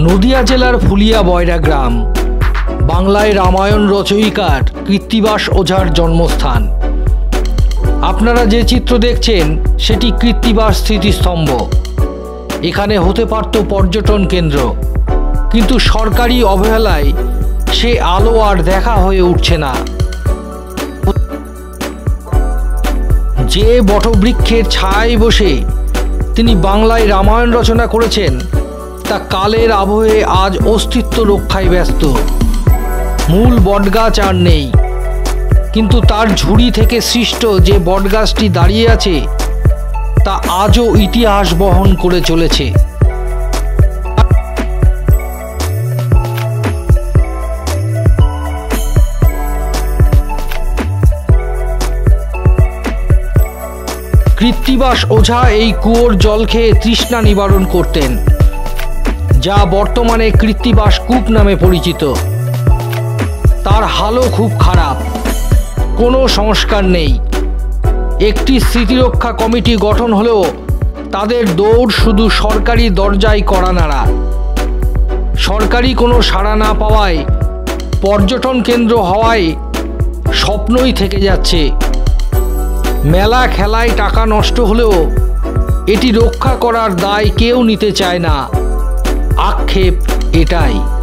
নদিয়া জেলার ফুলিয়া বয়রা গ্রাম। বাংলায় রামায়ণ রচয়িকার কৃত্তিবাস ওঝার জন্মস্থান। আপনারা যে চিত্র দেখছেন, সেটি কৃত্তিবাস স্মৃতিস্তম্ভ। এখানে হতে পারত পর্যটন কেন্দ্র। কিন্তু সরকারি অবহেলায় সে আলো আর দেখা হয়ে উঠছে না। যে বটবৃক্ষের ছায় বসে তিনি বাংলায় রামায়ণ রচনা করেছেন তা কালের আবহে আজ অস্তিত্ব রক্ষায় ব্যস্ত। মূল বটগাছ আর নেই। কিন্তু তার ঝুড়ি থেকে সৃষ্ট যে বটগাছটি দাঁড়িয়ে আছে, তা আজও ইতিহাস বহন করে চলেছে। কৃত্তিবাস ওঝা এই কুয়োর জল খেয়ে তৃষ্ণা নিবারণ করতেন। যা বর্তমানে কৃত্তিবাস কূপ নামে পরিচিত। তার হালও খুব খারাপ। কোনো সংস্কার নেই। একটি স্মৃতিরক্ষা কমিটি গঠন হলেও তাদের দৌড় শুধু সরকারি দরজায় করা নাড়া। সরকারি কোনো সাড়া না পাওয়ায় পর্যটন কেন্দ্র হওয়ায় স্বপ্নই থেকে যাচ্ছে। মেলা খেলায় টাকা নষ্ট হলেও এটি রক্ষা করার দায় কেউ নিতে চায় না। আক্ষেপ এটাই।